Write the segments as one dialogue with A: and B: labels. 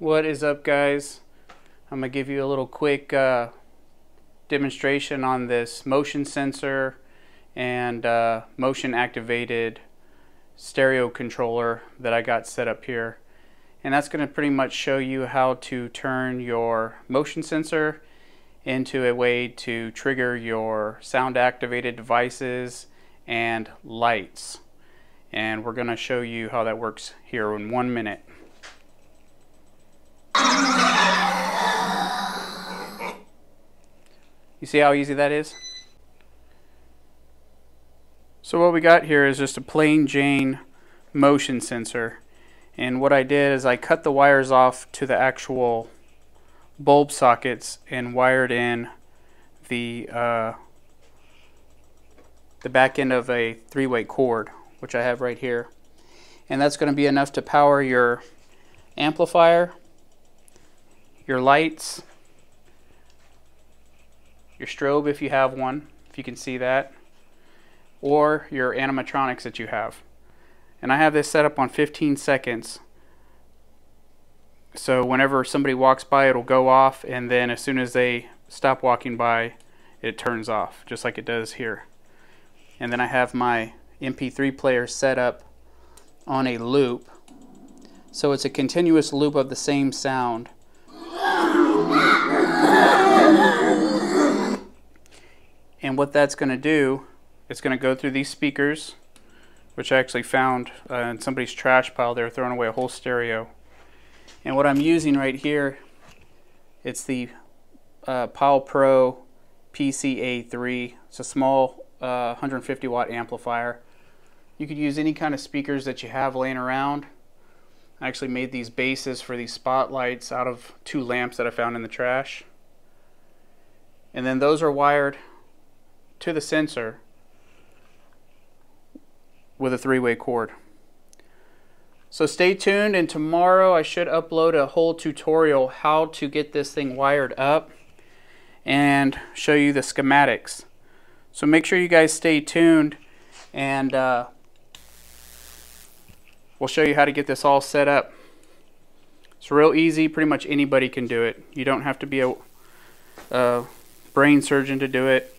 A: What is up guys? I'm to give you a little quick uh, demonstration on this motion sensor and uh, motion activated stereo controller that I got set up here. And that's going to pretty much show you how to turn your motion sensor into a way to trigger your sound activated devices and lights. And we're going to show you how that works here in one minute. See how easy that is? So what we got here is just a plain Jane motion sensor. And what I did is I cut the wires off to the actual bulb sockets and wired in the uh, the back end of a three-way cord, which I have right here. And that's going to be enough to power your amplifier, your lights, your strobe if you have one, if you can see that, or your animatronics that you have. And I have this set up on 15 seconds. So whenever somebody walks by, it'll go off, and then as soon as they stop walking by, it turns off, just like it does here. And then I have my MP3 player set up on a loop. So it's a continuous loop of the same sound. And what that's going to do, it's going to go through these speakers, which I actually found uh, in somebody's trash pile. They were throwing away a whole stereo. And what I'm using right here, it's the uh, Pyle Pro PCA3. It's a small uh, 150 watt amplifier. You could use any kind of speakers that you have laying around. I actually made these bases for these spotlights out of two lamps that I found in the trash. And then those are wired to the sensor with a three-way cord. So stay tuned and tomorrow I should upload a whole tutorial how to get this thing wired up and show you the schematics. So make sure you guys stay tuned and uh, we'll show you how to get this all set up. It's real easy, pretty much anybody can do it. You don't have to be a, a brain surgeon to do it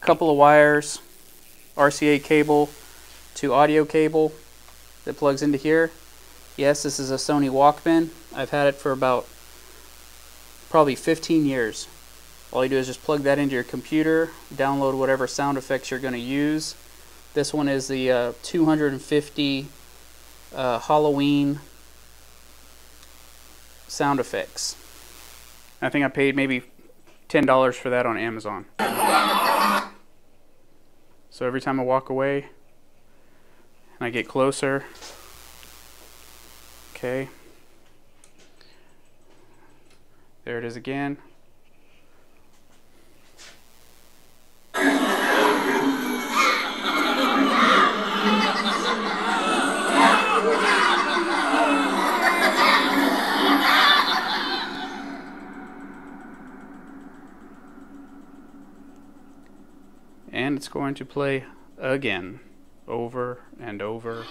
A: couple of wires, RCA cable to audio cable that plugs into here. Yes, this is a Sony Walkman. I've had it for about probably 15 years. All you do is just plug that into your computer, download whatever sound effects you're going to use. This one is the uh, 250 uh, Halloween sound effects. I think I paid maybe $10 for that on Amazon. So every time I walk away and I get closer, okay, there it is again. And it's going to play again over and over.